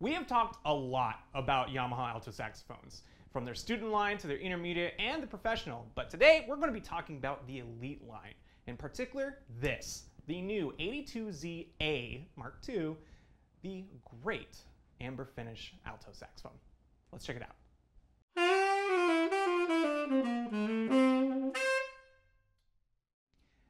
We have talked a lot about Yamaha alto saxophones, from their student line to their intermediate and the professional, but today we're going to be talking about the elite line. In particular, this, the new 82ZA Mark II, the great amber finish alto saxophone. Let's check it out.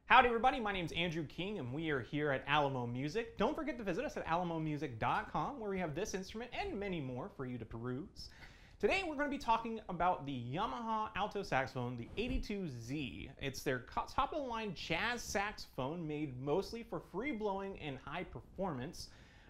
Howdy, everybody. My name is Andrew King, and we are here at Alamo Music. Don't forget to visit us at alamomusic.com, where we have this instrument and many more for you to peruse. Today, we're going to be talking about the Yamaha alto saxophone, the 82Z. It's their top of the line jazz saxophone made mostly for free blowing and high performance.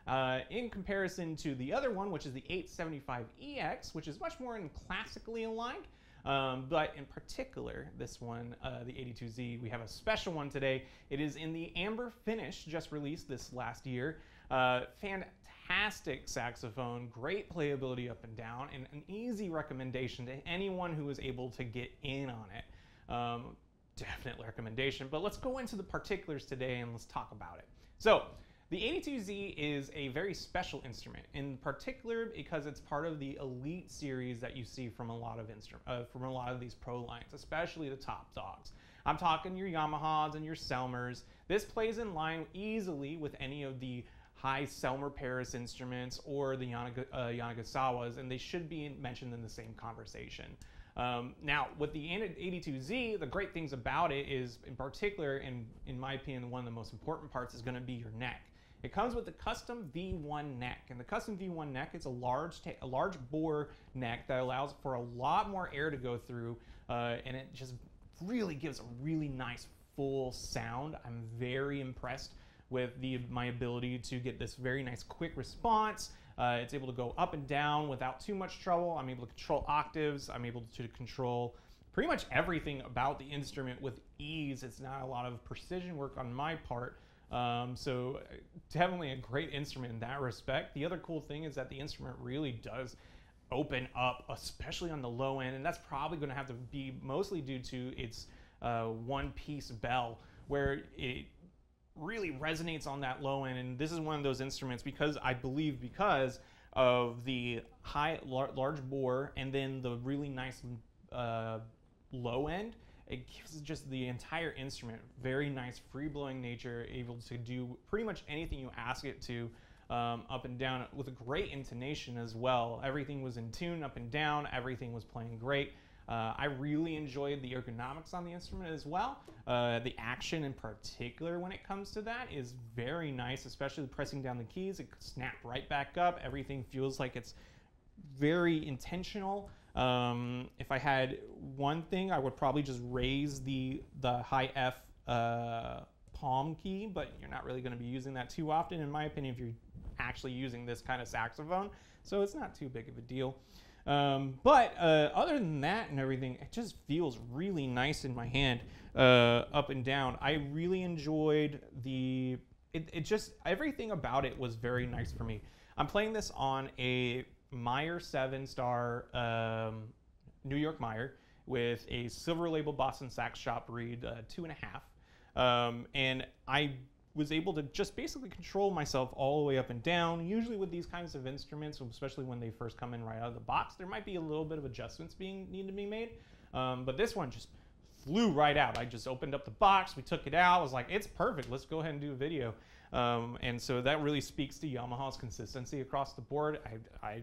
Uh, in comparison to the other one, which is the 875EX, which is much more in classically aligned. Um, but in particular, this one, uh, the 82Z, we have a special one today. It is in the amber finish, just released this last year. Uh, fantastic saxophone, great playability up and down, and an easy recommendation to anyone who is able to get in on it. Um, definite recommendation, but let's go into the particulars today and let's talk about it. So, the 82Z is a very special instrument, in particular because it's part of the elite series that you see from a lot of instrument, uh, from a lot of these pro lines, especially the top dogs. I'm talking your Yamahas and your Selmers. This plays in line easily with any of the high Selmer Paris instruments or the Yanaga, uh, Yanagisawas, and they should be mentioned in the same conversation. Um, now, with the 82Z, the great things about it is, in particular, and in my opinion, one of the most important parts is going to be your neck. It comes with the custom V1 neck, and the custom V1 neck is a large, a large bore neck that allows for a lot more air to go through, uh, and it just really gives a really nice full sound. I'm very impressed with the my ability to get this very nice quick response. Uh, it's able to go up and down without too much trouble. I'm able to control octaves. I'm able to control pretty much everything about the instrument with ease. It's not a lot of precision work on my part. Um, so definitely a great instrument in that respect. The other cool thing is that the instrument really does open up, especially on the low end, and that's probably going to have to be mostly due to its uh, one-piece bell, where it really resonates on that low end. And this is one of those instruments because I believe because of the high, large bore, and then the really nice uh, low end it gives just the entire instrument very nice free blowing nature, able to do pretty much anything you ask it to. Um, up and down with a great intonation as well. Everything was in tune up and down, everything was playing great. Uh, I really enjoyed the ergonomics on the instrument as well. Uh, the action in particular when it comes to that is very nice, especially pressing down the keys. It snap right back up. Everything feels like it's very intentional. Um, if I had one thing, I would probably just raise the, the high F uh, palm key, but you're not really going to be using that too often, in my opinion, if you're actually using this kind of saxophone. So it's not too big of a deal. Um, but uh, other than that and everything, it just feels really nice in my hand, uh, up and down. I really enjoyed the. It, it just everything about it was very nice for me. I'm playing this on a Meyer seven star um, New York Meyer with a silver label Boston Sax Shop Reed uh, two and a half. Um, and I was able to just basically control myself all the way up and down. Usually with these kinds of instruments, especially when they first come in right out of the box, there might be a little bit of adjustments being need to be made. Um, but this one just flew right out. I just opened up the box, we took it out. I was like, it's perfect. Let's go ahead and do a video. Um, and so that really speaks to Yamaha's consistency across the board. I, I,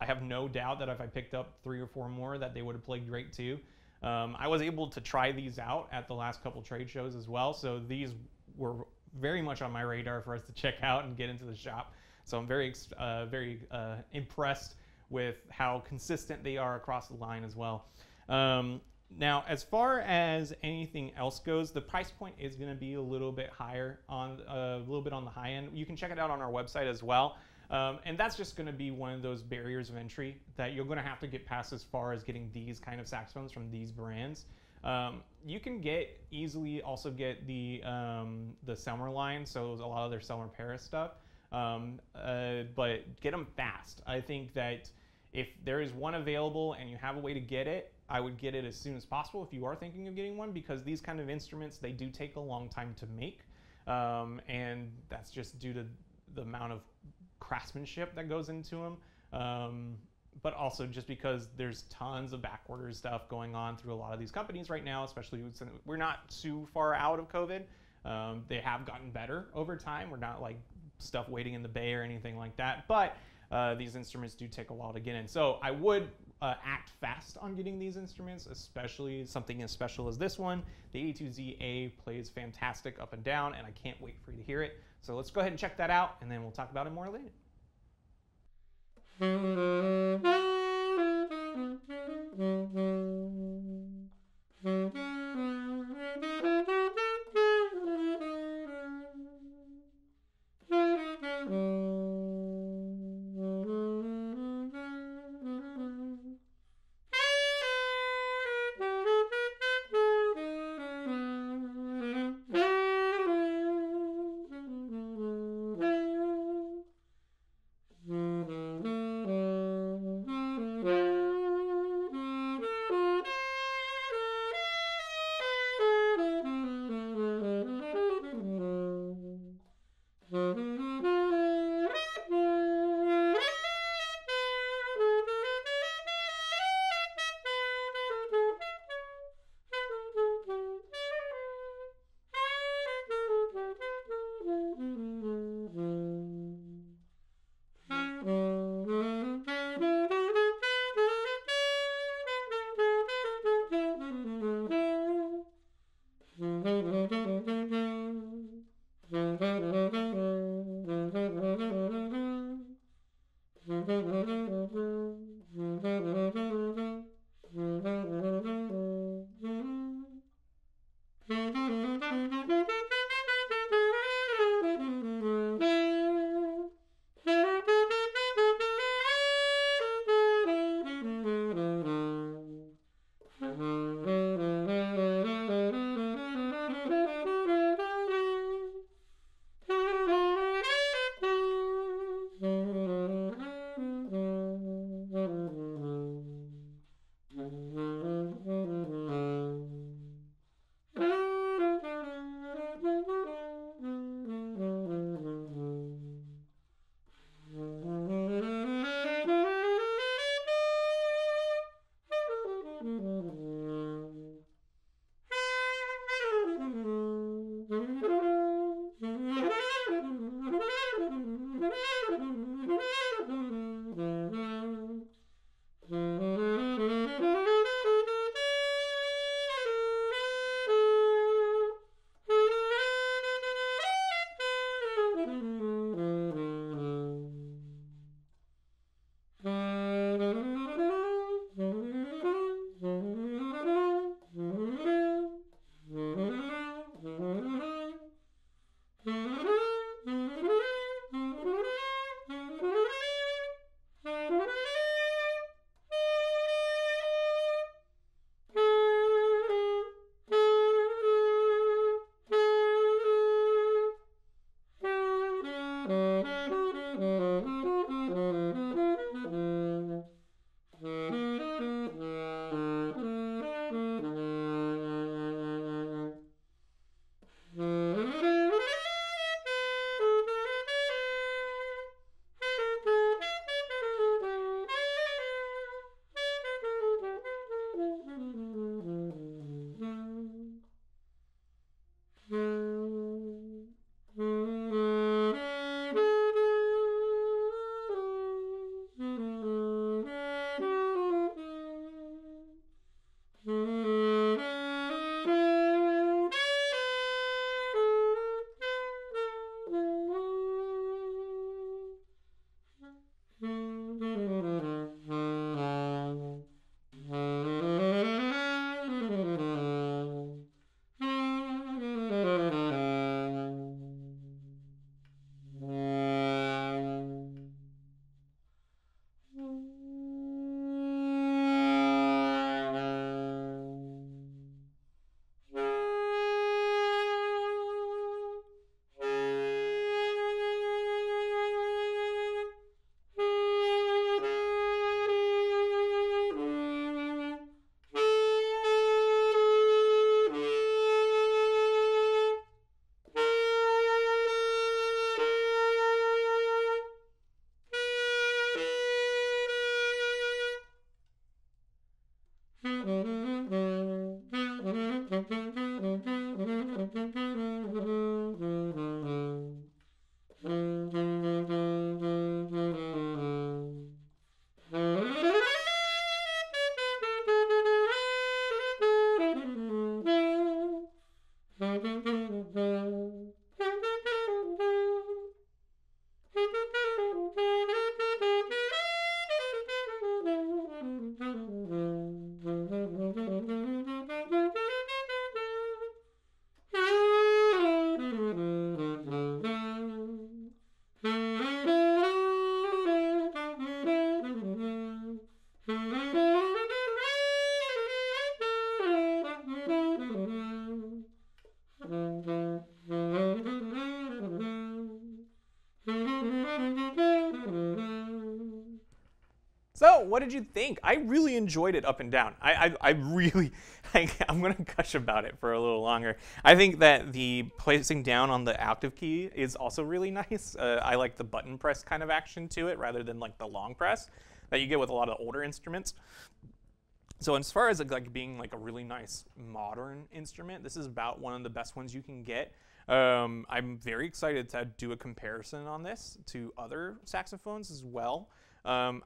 I, have no doubt that if I picked up three or four more, that they would have played great too. Um, I was able to try these out at the last couple trade shows as well, so these were very much on my radar for us to check out and get into the shop. So I'm very, uh, very uh, impressed with how consistent they are across the line as well. Um, now, as far as anything else goes, the price point is going to be a little bit higher on uh, a little bit on the high end. You can check it out on our website as well. Um, and that's just going to be one of those barriers of entry that you're going to have to get past as far as getting these kind of saxophones from these brands. Um, you can get easily also get the um, the Selmer line, so a lot of their Selmer Paris stuff. Um, uh, but get them fast. I think that if there is one available and you have a way to get it, I would get it as soon as possible if you are thinking of getting one because these kind of instruments, they do take a long time to make. Um, and that's just due to the amount of craftsmanship that goes into them. Um, but also just because there's tons of backorder stuff going on through a lot of these companies right now, especially we're not too far out of COVID. Um, they have gotten better over time. We're not like stuff waiting in the bay or anything like that, but uh, these instruments do take a while to get in. So I would uh, act fast on getting these instruments, especially something as special as this one. The 82ZA plays fantastic up and down, and I can't wait for you to hear it. So let's go ahead and check that out, and then we'll talk about it more later. Mm-hmm. So, what did you think? I really enjoyed it up and down. I, I, I really, I, am going to gush about it for a little longer. I think that the placing down on the active key is also really nice. Uh, I like the button press kind of action to it rather than like the long press that you get with a lot of older instruments. So as far as like being like a really nice modern instrument, this is about one of the best ones you can get. Um, I'm very excited to do a comparison on this to other saxophones as well. Um,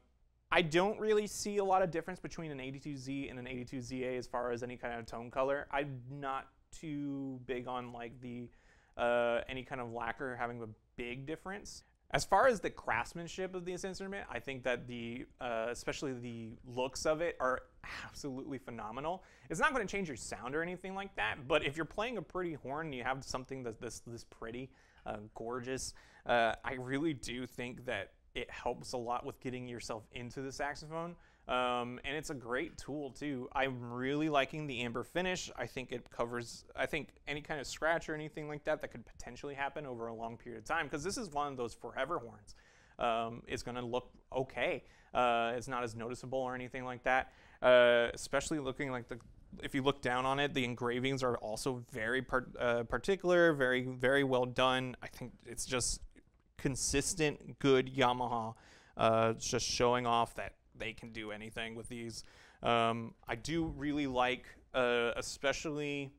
I don't really see a lot of difference between an 82Z and an 82ZA as far as any kind of tone color. I'm not too big on like the uh, any kind of lacquer having a big difference. As far as the craftsmanship of this instrument, I think that the, uh, especially the looks of it are absolutely phenomenal. It's not going to change your sound or anything like that, but if you're playing a pretty horn and you have something that's this, this pretty, uh, gorgeous, uh, I really do think that it helps a lot with getting yourself into the saxophone. Um, and it's a great tool too. I'm really liking the amber finish. I think it covers, I think any kind of scratch or anything like that that could potentially happen over a long period of time because this is one of those forever horns. Um, it's going to look okay. Uh, it's not as noticeable or anything like that. Uh, especially looking like the, if you look down on it, the engravings are also very uh, particular, very very well done. I think it's just consistent, good Yamaha. Uh, just showing off that they can do anything with these. Um, I do really like, uh, especially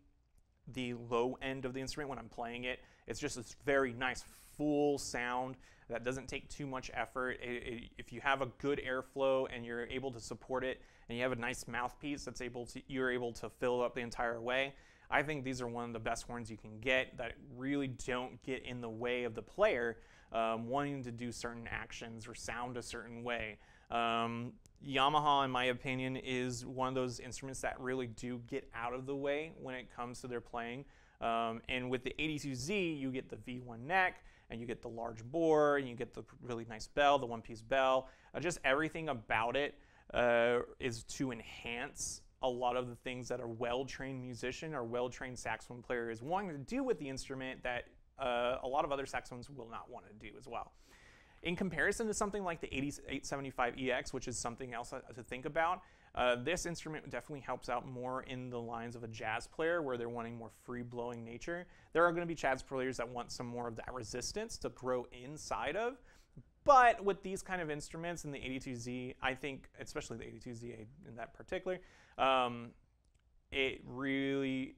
the low end of the instrument when I'm playing it. It's just this very nice full sound that doesn't take too much effort. It, it, if you have a good airflow and you're able to support it, and you have a nice mouthpiece that's able to, you're able to fill up the entire way. I think these are one of the best horns you can get that really don't get in the way of the player um, wanting to do certain actions or sound a certain way. Um, Yamaha, in my opinion, is one of those instruments that really do get out of the way when it comes to their playing. Um, and with the 82Z, you get the V1 neck, and you get the large bore, and you get the really nice bell, the one-piece bell. Uh, just everything about it uh, is to enhance a lot of the things that a well-trained musician or well-trained saxophone player is wanting to do with the instrument that uh, a lot of other saxophones will not want to do as well. In comparison to something like the 8875EX, which is something else to think about, uh, this instrument definitely helps out more in the lines of a jazz player where they're wanting more free blowing nature. There are going to be jazz players that want some more of that resistance to grow inside of. But with these kind of instruments and the 82Z, I think, especially the 82Z in that particular, um, it really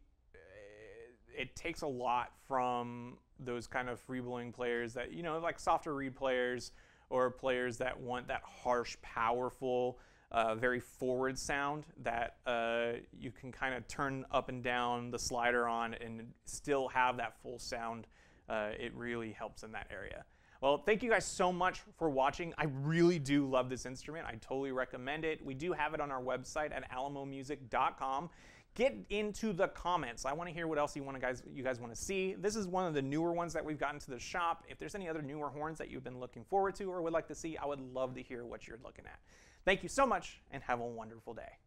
it takes a lot from those kind of free blowing players that you know like softer reed players or players that want that harsh powerful uh, very forward sound that uh, you can kind of turn up and down the slider on and still have that full sound uh, it really helps in that area. Well thank you guys so much for watching. I really do love this instrument. I totally recommend it. We do have it on our website at alamomusic.com get into the comments. I want to hear what else you want to guys you guys want to see. This is one of the newer ones that we've gotten to the shop. If there's any other newer horns that you've been looking forward to or would like to see, I would love to hear what you're looking at. Thank you so much and have a wonderful day.